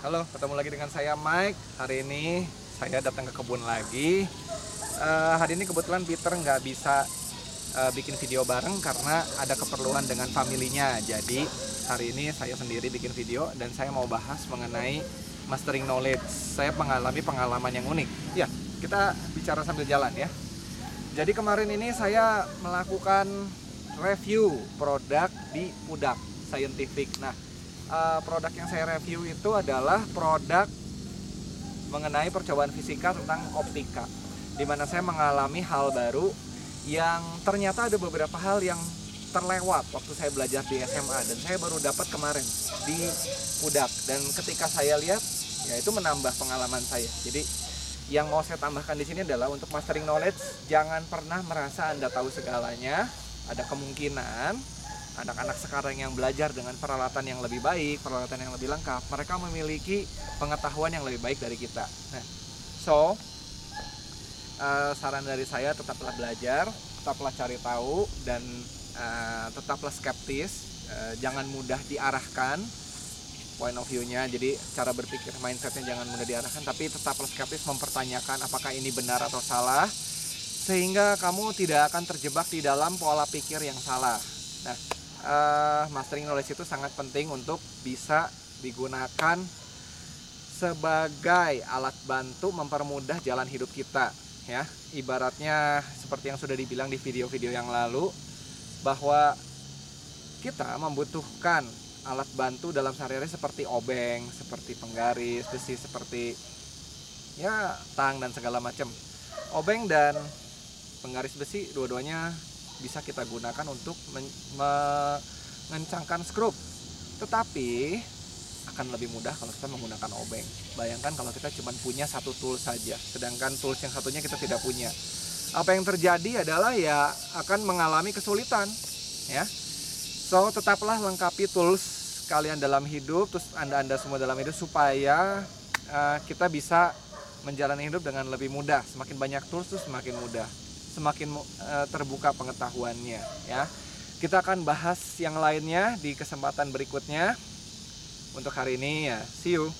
Halo, ketemu lagi dengan saya Mike. Hari ini saya datang ke kebun lagi. Eh, hari ini kebetulan Peter nggak bisa eh, bikin video bareng karena ada keperluan dengan familinya. Jadi hari ini saya sendiri bikin video dan saya mau bahas mengenai mastering knowledge. Saya mengalami pengalaman yang unik. Ya, kita bicara sambil jalan ya. Jadi kemarin ini saya melakukan review produk di Pudak Scientific. Nah, eh, produk yang saya review itu adalah produk mengenai percobaan fisika tentang optika, di mana saya mengalami hal baru yang ternyata ada beberapa hal yang terlewat waktu saya belajar di SMA dan saya baru dapat kemarin di Pudak dan ketika saya lihat ya itu menambah pengalaman saya. Jadi yang mau saya tambahkan di sini adalah untuk mastering knowledge jangan pernah merasa Anda tahu segalanya. Ada kemungkinan anak-anak sekarang yang belajar dengan peralatan yang lebih baik, peralatan yang lebih lengkap, mereka memiliki pengetahuan yang lebih baik dari kita. Nah, so eh, saran dari saya tetaplah belajar, tetaplah cari tahu dan eh, tetaplah skeptis, eh, jangan mudah diarahkan point of view-nya. Jadi cara berpikir mindsetnya jangan mudah diarahkan, tapi tetaplah skeptis mempertanyakan apakah ini benar atau salah, sehingga kamu tidak akan terjebak di dalam pola pikir yang salah. Nah, eh, mastering knowledge itu sangat penting untuk bisa digunakan sebagai alat bantu mempermudah jalan hidup kita ya ibaratnya seperti yang sudah dibilang di video-video yang lalu bahwa kita membutuhkan alat bantu dalam sehari-hari seperti obeng, seperti penggaris, besi, seperti ya tang dan segala macam. Obeng dan penggaris besi dua-duanya bisa kita gunakan untuk men- mengencangkan skrup. Tetapi akan lebih mudah kalau kita menggunakan obeng. Bayangkan kalau kita cuma punya satu tools saja, sedangkan tools yang satunya kita tidak punya. Apa yang terjadi adalah ya akan mengalami kesulitan, ya. So tetaplah lengkapi tools kalian dalam hidup, terus anda-anda semua dalam hidup supaya eh, kita bisa menjalani hidup dengan lebih mudah. Semakin banyak tools tuh semakin mudah, semakin eh, terbuka pengetahuannya, ya. Kita akan bahas yang lainnya di kesempatan berikutnya. Untuk hari ini ya, see you.